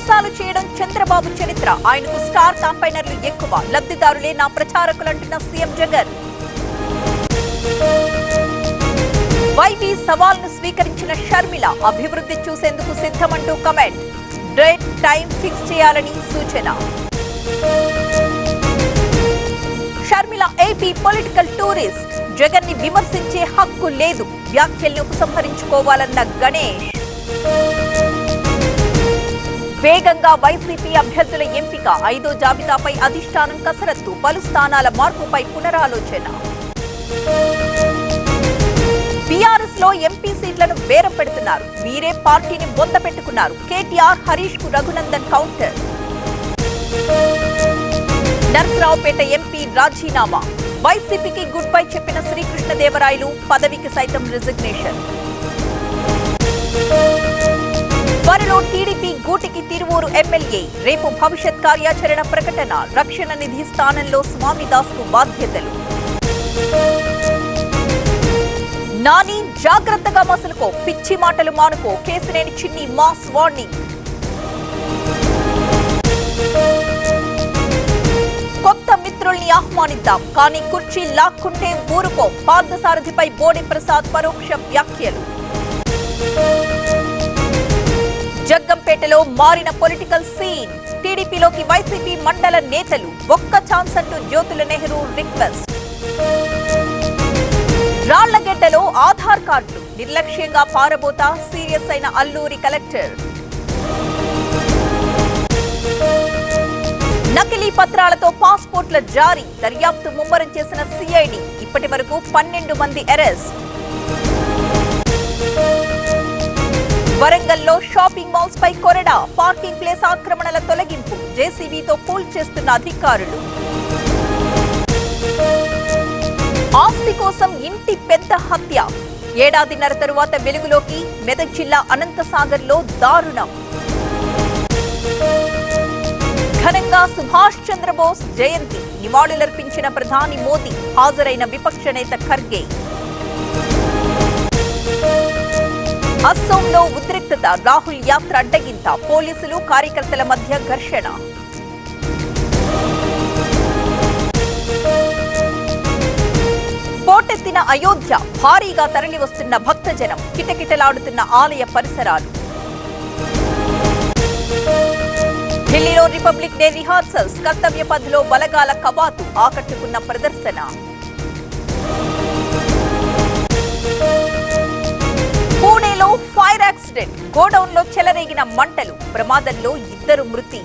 మోసాలు చేయడం చంద్రబాబు చరిత్ర. ఆయనకు స్టార్ క్యాంపైనర్లు ఎక్కువ. లబ్ధిదారులే నా ప్రచారకులంటున్న సీఎం జగన్. వైవి సవాల్ను స్వీకరించిన షర్మిల అభివృద్ధి చూసేందుకు సిద్ధమంటూ కమెంట్. డేట్ టైం ఫిక్స్ చేయాలని సూచన. Sharmila AP political tourist. జగన్ని విమర్శించే హక్కు లేదు. వ్యాఖ్యల్ని ఉపసంహరించుకోవాలన్న గణేష్. వేగంగా వైసీపీ అభ్యర్థుల ఎంపిక. ఐదో జాబితాపై అధిష్టానం కసరత్తు. పలు స్థానాల మార్పుపై పునరాలోచన. బీఆర్ఎస్లో ఎంపీ సీట్లను బేరం పెడుతున్నారు. వీరే పార్టీని బొంద పెట్టుకున్నారు. కేటీఆర్ హరీష్కు రఘునందన్ కౌంటర్. నర్సరావుపేట ఎంపీ రాజీనామా. వైసీపీకి గుడ్ బై చెప్పిన శ్రీకృష్ణదేవరాయలు పదవికి సైతం రిజిగ్నేషన్ గూటికి తిరువూరు ఎమ్మెల్యే. రేపు భవిష్యత్ కార్యాచరణ ప్రకటన. రక్షణ నిధి స్థానంలో స్వామిదాస్కు బాధ్యతలు. నాని జాగ్రత్తగా మసులుకో. పిచ్చి మాటలు మానుకో. కేసినేని చిన్ని మాస్ వార్నింగ్. కొత్త మిత్రుల్ని ఆహ్వానిద్దాం. కానీ కుర్చీ లాక్కుంటే ఊరుకో. పార్థసారథిపై బోడి ప్రసాద్ పరోక్ష వ్యాఖ్యలు. జగ్గంపేటలో మారిన పొలిటికల్ సీన్. టీడీపీలోకి వైసీపీ మండల నేతలు ఒక్క ఛాన్స్ అంటూ జ్యోతుల నెహ్రూ రిక్వెస్ట్. రాళ్ళగడ్డలో ఆధార్ కార్డులు నిర్లక్ష్యంగా పారబోతా సీరియస్ అయిన అల్లూరి కలెక్టర్. నకిలీ పత్రాలతో పాస్పోర్ట్ల జారీ. దర్యాప్తు ముమ్మరం చేసిన సిఐడి. ఇప్పటి వరకు పన్నెండు మంది అరెస్ట్. వరంగల్లో షాపింగ్ మాల్స్ పై కొరడా పార్కింగ్ ప్లేస్ ఆక్రమణల తొలగింపు. జేసీబీతో కూల్ చేస్తున్న అధికారులు. ఆస్తి కోసం ఇంటి పెద్ద హత్య. ఏడాదిన్నర తరువాత వెలుగులోకి మెదక్ జిల్లా అనంతసాగర్లో దారుణం. ఘనంగా సుభాష్ చంద్రబోస్ జయంతి. నివాళులర్పించిన ప్రధాని మోదీ హాజరైన విపక్ష నేత ఖర్గే. అస్సోంలో ఉద్రిక్తత రాహుల్ యాత్ర అడ్డగింత. పోలీసులు కార్యకర్తల మధ్య ఘర్షణ. పోటెత్తిన అయోధ్య భారీగా తరలివస్తున్న భక్తజనం కిటకిటలాడుతున్న ఆలయ పరిసరాలు. ఢిల్లీలో రిపబ్లిక్ డే రిహార్సల్స్ కర్తవ్య పథ్లో బలగాల కవాతు ఆకట్టుకున్న ప్రదర్శన. గోడౌన్లో గోడౌన్లో చెలరేగిన మంటలు. ప్రమాదంలో ఇద్దరు మృతి.